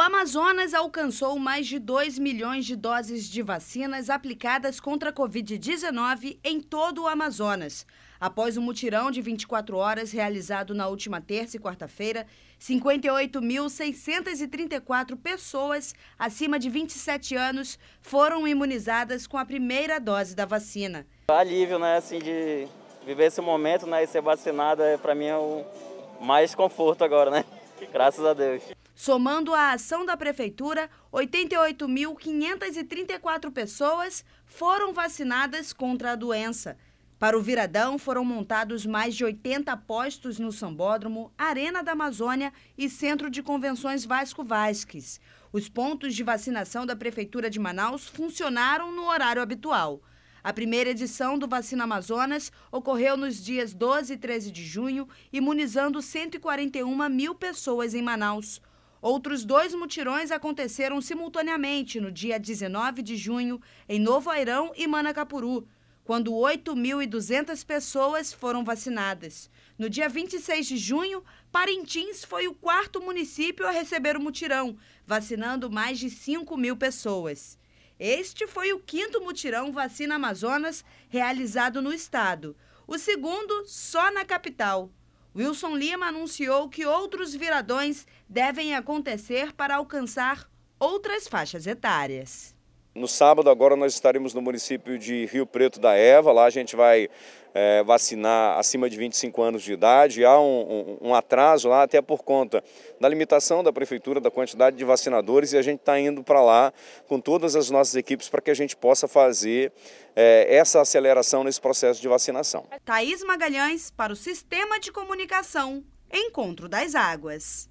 O Amazonas alcançou mais de 2 milhões de doses de vacinas aplicadas contra a Covid-19 em todo o Amazonas. Após o um mutirão de 24 horas realizado na última terça e quarta-feira, 58.634 pessoas acima de 27 anos foram imunizadas com a primeira dose da vacina. Alívio, né, assim, de viver esse momento, né, e ser vacinada, é, para mim é o mais conforto agora, né? Graças a Deus. Somando a ação da Prefeitura, 88.534 pessoas foram vacinadas contra a doença. Para o Viradão, foram montados mais de 80 postos no Sambódromo, Arena da Amazônia e Centro de Convenções Vasco Vasques. Os pontos de vacinação da Prefeitura de Manaus funcionaram no horário habitual. A primeira edição do Vacina Amazonas ocorreu nos dias 12 e 13 de junho, imunizando 141 mil pessoas em Manaus. Outros dois mutirões aconteceram simultaneamente no dia 19 de junho, em Novo Airão e Manacapuru, quando 8.200 pessoas foram vacinadas. No dia 26 de junho, Parintins foi o quarto município a receber o mutirão, vacinando mais de 5 mil pessoas. Este foi o quinto mutirão Vacina Amazonas realizado no estado, o segundo só na capital. Wilson Lima anunciou que outros viradões devem acontecer para alcançar outras faixas etárias. No sábado agora nós estaremos no município de Rio Preto da Eva, lá a gente vai é, vacinar acima de 25 anos de idade. Há um, um, um, atraso lá até por conta da limitação da prefeitura da quantidade de vacinadores e a gente está indo para lá com todas as nossas equipes para que a gente possa fazer é, essa aceleração nesse processo de vacinação. Thaís Magalhães para o Sistema de Comunicação Encontro das Águas.